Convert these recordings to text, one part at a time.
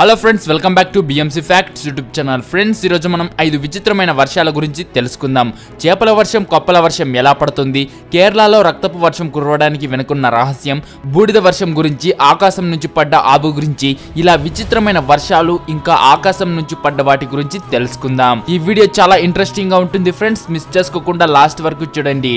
Hello friends welcome back to BMC facts YouTube channel friends ఈరోజు మనం ఐదు విచిత్రమైన వర్షాల గురించి తెలుసుకుందాం. చేపల వర్షం కొప్పల వర్షం ఎలా పడుతుంది? కేరళలో రక్తపు వర్షం కురవడానికి వెనుకున్న రహస్యం బూడిద వర్షం గురించి ఆకాశం నుంచి పడ్డ ఆబు గురించి ఇలా విచిత్రమైన వర్షాలు ఇంకా ఆకాశం నుంచి పడ్డ వాటి గురించి తెలుసుకుందాం. ఈ వీడియో చాలా ఇంట్రెస్టింగ్గా ఉంటుంది ఫ్రెండ్స్ మిస్ చేసుకోకుండా లాస్ట్ వరకు చూడండి.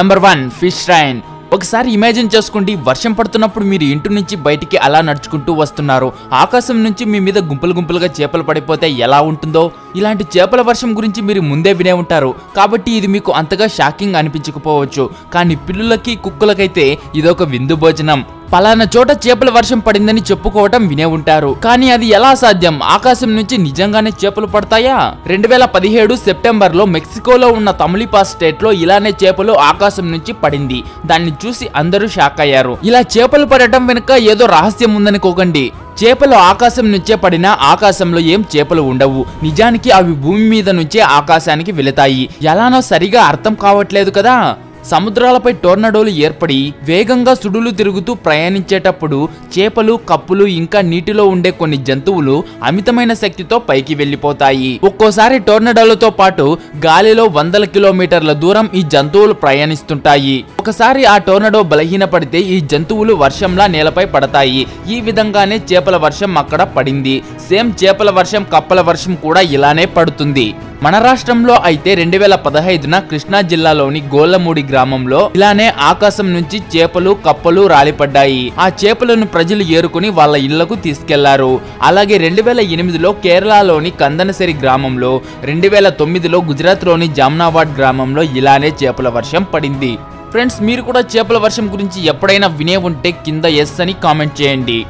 నెంబర్ వన్ ఫిష్ రైన్ ఒకసారి ఇమాజిన్ చేసుకోండి వర్షం పడుతున్నప్పుడు మీరు ఇంటి నుంచి బయటికి అలా నడుచుకుంటూ వస్తున్నారు. ఆకాశం నుంచి మీ మీద గుంపులు గుంపులుగా చేపలు పడిపోతే ఎలా ఉంటుందో? ఇలాంటి చేపల వర్షం గురించి మీరు ముందే వినే ఉంటారు. కాబట్టి ఇది మీకు అంతగా షాకింగ్ అనిపించకపోవచ్చు. కానీ పిల్లులకి కుక్కలకైతే ఇదొక విందు భోజనం. పలానా చోట చేపల వర్షం పడిందని చెప్పుకోవటం వినే ఉంటారు. కానీ అది ఎలా సాధ్యం? ఆకాశం నుంచి నిజంగానే చేపలు పడతాయా? రెండు వేల పదిహేడు సెప్టెంబర్లో మెక్సికోలో ఉన్న తమిళిపాస్ స్టేట్లో ఇలానే చేపలు ఆకాశం నుంచి పడింది. దాన్ని చూసి అందరూ షాక్ అయ్యారు. ఇలా చేపలు పడటం వెనుక ఏదో రహస్యం ఉందనుకోకండి చేపలు ఆకాశం నుంచే పడినా ఆకాశంలో ఏం చేపలు ఉండవు. నిజానికి అవి భూమి మీద నుంచే ఆకాశానికి వెళతాయి. ఎలానో సరిగా అర్థం కావట్లేదు కదా? సముద్రాలపై టోర్నడోలు ఏర్పడి వేగంగా సుడులు తిరుగుతూ ప్రయాణించేటప్పుడు చేపలు కప్పులు ఇంకా నీటిలో ఉండే కొన్ని జంతువులు అమితమైన శక్తితో పైకి వెళ్ళిపోతాయి ఒక్కోసారి టోర్నడోలతో పాటు గాలిలో వందల కిలోమీటర్ల దూరం ఈ జంతువులు ప్రయాణిస్తుంటాయి. ఒకసారి ఆ టోర్నడో బలహీనపడితే ఈ జంతువులు వర్షంలా నేలపై పడతాయి. ఈ విధంగానే చేపల వర్షం అక్కడ పడింది. సేమ్ చేపల వర్షం కప్పల వర్షం కూడా ఇలానే పడుతుంది. మన రాష్ట్రంలో అయితే రెండు వేల పదహైదున కృష్ణా జిల్లాలోని గోలమూడి గ్రామంలో ఇలానే ఆకాశం నుంచి చేపలు కప్పలు రాలిపడ్డాయి. ఆ చేపలను ప్రజలు ఏరుకుని వాళ్ళ ఇళ్ళకు తీసుకెళ్ళారు. అలాగే రెండు వేల ఎనిమిదిలో కేరళలోని కందనసరి గ్రామంలో రెండు వేల తొమ్మిదిలో గుజరాత్లోని జామ్నాబాద్ గ్రామంలో ఇలానే చేపల వర్షం పడింది. ఫ్రెండ్స్ మీరు కూడా చేపల వర్షం గురించి ఎప్పుడైనా వినే ఉంటే కింద ఎస్ అని కామెంట్ చేయండి.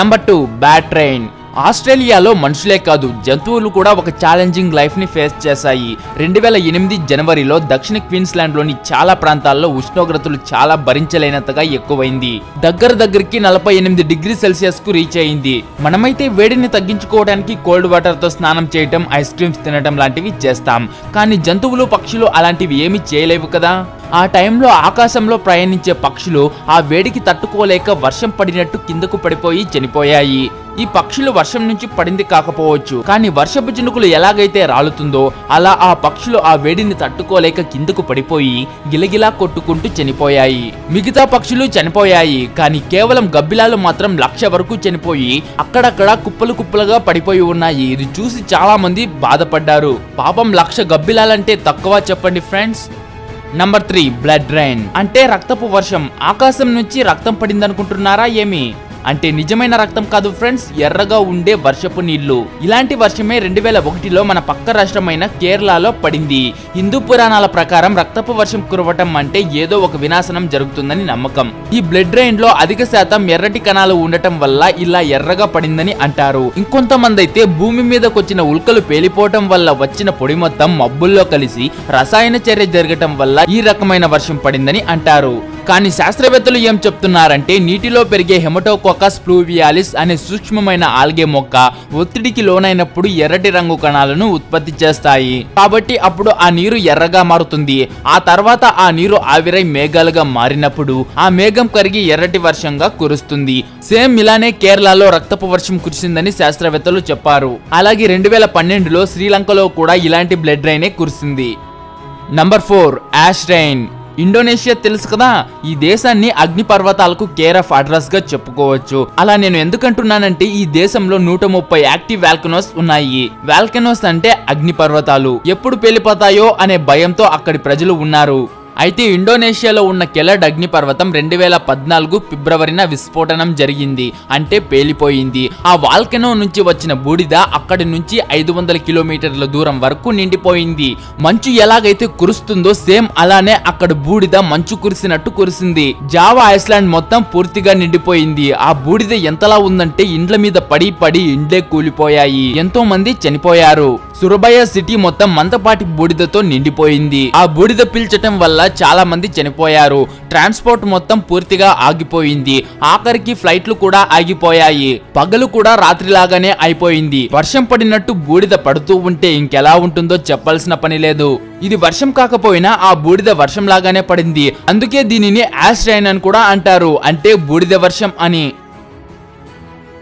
Number two bad train. ఆస్ట్రేలియాలో మనుషులే కాదు జంతువులు కూడా ఒక ఛాలెంజింగ్ లైఫ్ని ఫేస్ చేశాయి. రెండు వేల ఎనిమిది జనవరిలో దక్షిణ క్వీన్స్లాండ్లోని చాలా ప్రాంతాల్లో ఉష్ణోగ్రతలు చాలా భరించలేనంతగా ఎక్కువైంది. దగ్గర దగ్గరికి నలభై ఎనిమిది డిగ్రీ సెల్సియస్కు రీచ్ అయింది. మనమైతే వేడిని తగ్గించుకోవడానికి కోల్డ్ వాటర్తో స్నానం చేయటం ఐస్ క్రీమ్స్ తినడం లాంటివి చేస్తాం. కానీ జంతువులు పక్షులు అలాంటివి ఏమీ చేయలేవు కదా? ఆ టైంలో ఆకాశంలో ప్రయాణించే పక్షులు ఆ వేడికి తట్టుకోలేక వర్షం పడినట్టు కిందకు పడిపోయి చనిపోయాయి. ఈ పక్షులు వర్షం నుంచి పడింది కాకపోవచ్చు కానీ వర్షపు చినుకులు ఎలాగైతే రాలుతుందో అలా ఆ పక్షులు ఆ వేడిని తట్టుకోలేక కిందకు పడిపోయి గిలగిలా కొట్టుకుంటూ చనిపోయాయి. మిగతా పక్షులు చనిపోయాయి కానీ కేవలం గబ్బిలాలు మాత్రం లక్ష వరకు చనిపోయి అక్కడక్కడ కుప్పలు కుప్పలుగా పడిపోయి ఉన్నాయి. ఇది చూసి చాలా మంది బాధపడ్డారు. పాపం లక్ష గబ్బిలాలంటే తక్కువ చెప్పండి friends. Number three blood rain అంటే రక్తపు వర్షం. ఆకాశం నుంచి రక్తం పడింది అనుకుంటున్నారా ఏమి? అంటే నిజమైన రక్తం కాదు ఫ్రెండ్స్ ఎర్రగా ఉండే వర్షపు నీళ్ళు ఇలాంటి వర్షమే రెండు వేల ఒకటిలో మన పక్క రాష్ట్రమైన కేరళలో పడింది. హిందూ పురాణాల ప్రకారం రక్తపు వర్షం కురవటం అంటే ఏదో ఒక వినాశనం జరుగుతుందని నమ్మకం. ఈ బ్లడ్ డ్రైన్లో అధిక శాతం ఎర్రటి కణాలు ఉండటం వల్ల ఇలా ఎర్రగా పడిందని అంటారు. ఇంకొంతమంది అయితే భూమి మీదకొచ్చిన ఉల్కలు పేలిపోవటం వల్ల వచ్చిన పొడి మొత్తం మబ్బుల్లో కలిసి రసాయన చర్య జరగటం వల్ల ఈ రకమైన వర్షం పడిందని అంటారు. కానీ శాస్త్రవేత్తలు ఏం చెప్తున్నారంటే నీటిలో పెరిగే హెమటోకోకస్ ప్లూవియాలిస్ అనే సూక్ష్మమైన ఆల్గే మొక్క ఒత్తిడికి లోనైనప్పుడు ఎర్రటి రంగు కణాలను ఉత్పత్తి చేస్తాయి. కాబట్టి అప్పుడు ఆ నీరు ఎర్రగా మారుతుంది. ఆ తర్వాత ఆ నీరు ఆవిరై మేఘాలుగా మారినప్పుడు ఆ మేఘం కరిగి ఎర్రటి వర్షంగా కురుస్తుంది. సేమ్ ఇలానే కేరళలో రక్తపు వర్షం కురిసిందని శాస్త్రవేత్తలు చెప్పారు. అలాగే రెండు వేల పన్నెండులో శ్రీలంకలో కూడా ఇలాంటి బ్లడ్ రైనే కురిసింది. Number four ash rain. Indonesia తెలుసు కదా ఈ దేశాన్ని అగ్నిపర్వతాలకు కేర్ ఆఫ్ అడ్రస్గా చెప్పుకోవచ్చు. అలా నేను ఎందుకంటున్నానంటే ఈ దేశంలో నూట ముప్పై యాక్టివ్ వాల్కనోస్ ఉన్నాయి. వాల్కనోస్ అంటే అగ్ని పర్వతాలు. ఎప్పుడు పేలిపోతాయో అనే భయంతో అక్కడి ప్రజలు ఉన్నారు. అయితే ఇండోనేషియాలో ఉన్న కెలడ్ అగ్నిపర్వతం రెండు వేల పద్నాలుగు ఫిబ్రవరిన విస్ఫోటనం జరిగింది అంటే పేలిపోయింది. ఆ వాల్కెనో నుంచి వచ్చిన బూడిద అక్కడి నుంచి ఐదు వందల కిలోమీటర్ల దూరం వరకు నిండిపోయింది. మంచు ఎలాగైతే కురుస్తుందో సేమ్ అలానే అక్కడ బూడిద మంచు కురిసినట్టు కురిసింది. జావా ఐస్లాండ్ మొత్తం పూర్తిగా నిండిపోయింది. ఆ బూడిద ఎంతలా ఉందంటే ఇండ్ల మీద పడి పడి ఇండ్లే కూలిపోయాయి. ఎంతో మంది చనిపోయారు. సురబయ సిటీ మొత్తం మందపాటి బూడిదతో నిండిపోయింది. ఆ బూడిద పీల్చటం వల్ల చాలా మంది చనిపోయారు. ట్రాన్స్పోర్ట్ మొత్తం పూర్తిగా ఆగిపోయింది. ఆఖరికి ఫ్లైట్లు కూడా ఆగిపోయాయి. పగలు కూడా రాత్రిలాగానే అయిపోయింది. వర్షం పడినట్టు బూడిద పడుతూ ఉంటే ఇంకెలా ఉంటుందో చెప్పాల్సిన పని లేదు. ఇది వర్షం కాకపోయినా ఆ బూడిద వర్షం లాగానే పడింది. అందుకే దీనిని యాష్ అని కూడా అంటారు. అంటే బూడిద వర్షం అని.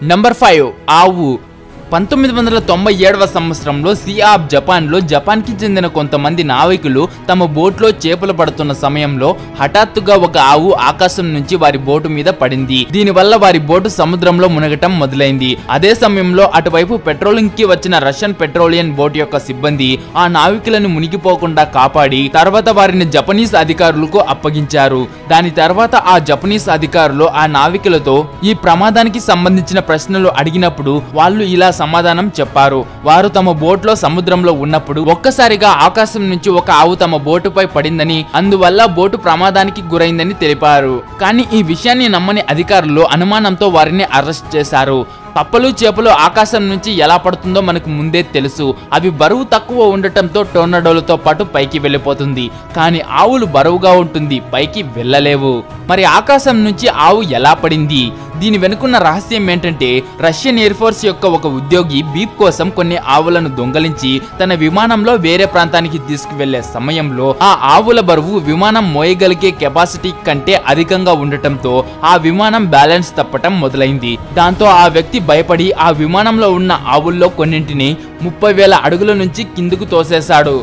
నంబర్ ఫైవ్ ఆవు. పంతొమ్మిది వందల తొంభై ఏడవ సంవత్సరంలో సియాబ్ జపాన్లో జపాన్కి చెందిన కొంతమంది నావికులు తమ బోట్లో చేపలు పడుతున్న సమయంలో హఠాత్తుగా ఒక ఆవు ఆకాశం నుంచి వారి బోటు మీద పడింది. దీనివల్ల వారి బోటు సముద్రంలో మునగటం మొదలైంది. అదే సమయంలో అటువైపు పెట్రోలింగ్కి వచ్చిన రష్యన్ పెట్రోలియం బోట్ యొక్క సిబ్బంది ఆ నావికులను మునిగిపోకుండా కాపాడి తర్వాత వారిని జపనీస్ అధికారులకు అప్పగించారు. దాని తర్వాత ఆ జపనీస్ అధికారులు ఆ నావికులతో ఈ ప్రమాదానికి సంబంధించిన ప్రశ్నలు అడిగినప్పుడు వాళ్ళు ఇలా సమాధానం చెప్పారు. వారు తమ బోట్లో సముద్రంలో ఉన్నప్పుడు ఒక్కసారిగా ఆకాశం నుంచి ఒక ఆవు తమ బోటుపై పడిందని అందువల్ల బోటు ప్రమాదానికి గురైందని తెలిపారు. కానీ ఈ విషయాన్ని నమ్మని అధికారులు అనుమానంతో వారిని అరెస్ట్ చేశారు. పప్పలు చేపలు ఆకాశం నుంచి ఎలా పడుతుందో మనకు ముందే తెలుసు. అవి బరువు తక్కువ ఉండటంతో టోర్నడోలతో పాటు పైకి వెళ్ళిపోతుంది. కానీ ఆవులు బరువుగా ఉంటుంది పైకి వెళ్ళలేవు. మరి ఆకాశం నుంచి ఆవు ఎలా పడింది? దీని వెనుకున్న రహస్యం ఏంటంటే రష్యన్ ఎయిర్ ఫోర్స్ యొక్క ఒక ఉద్యోగి బీప్ కోసం కొన్ని ఆవులను దొంగలించి తన విమానంలో వేరే ప్రాంతానికి తీసుకువెళ్ళే సమయంలో ఆ ఆవుల బరువు విమానం మోయగలిగే కెపాసిటీ కంటే అధికంగా ఉండటంతో ఆ విమానం బ్యాలెన్స్ తప్పటం మొదలైంది. దాంతో ఆ వ్యక్తి భయపడి ఆ విమానంలో ఉన్న ఆవుల్లో కొన్నింటిని ముప్పై వేల అడుగుల నుంచి కిందకు తోసేశాడు.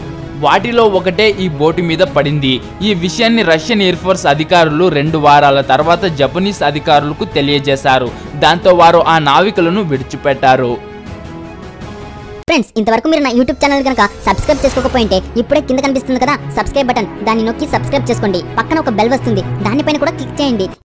వాటిలో ఒకటే ఈ బోటు మీద పడింది. ఈ విషయాన్ని రష్యన్ ఎయిర్ ఫోర్స్ అధికారులు రెండు వారాల తర్వాత జపనీస్ అధికారులకు తెలియజేశారు. దాంతో వారు ఆ నావికులను విడిచిపెట్టారు. ఫ్రెండ్స్ ఇంతవరకు మీరు నా యూట్యూబ్ ఛానల్ కనుక సబ్స్క్రైబ్ చేసుకోకపోయింటే ఇప్పుడే కింద కనిపిస్తుంది కదా సబ్స్క్రైబ్ బటన్ దాన్ని నొక్కి సబ్స్క్రైబ్ చేసుకోండి. పక్కన ఒక బెల్ వస్తుంది. దానిపైన కూడా క్లిక్ చేయండి.